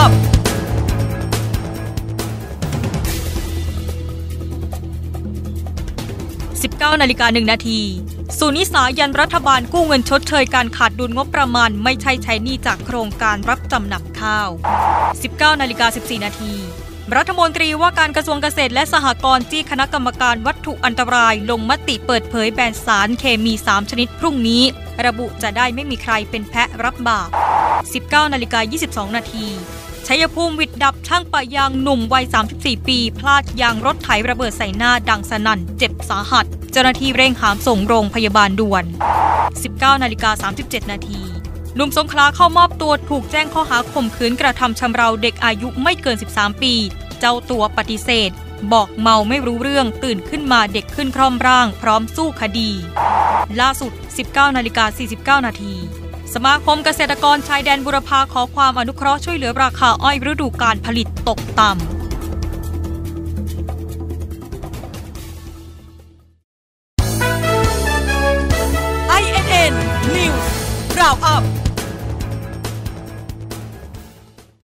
าวอัพ19นาฬิกา1นาทีสุนิสายันรัฐบาลกู้เงินชดเชยการขาดดุลงบประมาณ ไม่ใช่ใช้หนี้จากโครงการรับจำนำข้าว 19นาฬิกา14 นาทีรัฐมนตรีว่าการกระทรวงเกษตรและสหกรณ์จี้คณะกรรมการวัตถุอันตรายลงมติเปิดเผยแบนสารเคมี 3 ชนิดพรุ่งนี้ ระบุจะได้ไม่มีใครเป็นแพะรับบาป19นาฬิกา22 นาที ชัยภูมิวิดดับช่างปะยางหนุ่มวัย 34 ปี พลาดยางรถไถระเบิดใส่หน้าดังสนั่นเจ็บสาหัส เจ้าหน้าที่เร่งหามส่งโรงพยาบาลด่วน 19นาฬิกา37 นาทีหนุ่มสงขลาเข้ามอบตัวถูกแจ้งข้อหาข่มขืนกระทำชำเราเด็กอายุไม่เกิน 13 ปี เจ้าตัวปฏิเสธ บอกเมาไม่รู้เรื่องตื่นขึ้นมาเด็กขึ้นคร่อมร่าง พร้อมสู้คดี ล่าสุด 19นาฬิกา49 นาที สมาคมเกษตรกรชายแดนบุรพาขอความอนุเคราะห์ช่วยเหลือราคาอ้อยฤดูการผลิตตกต่ำ INN News Roundup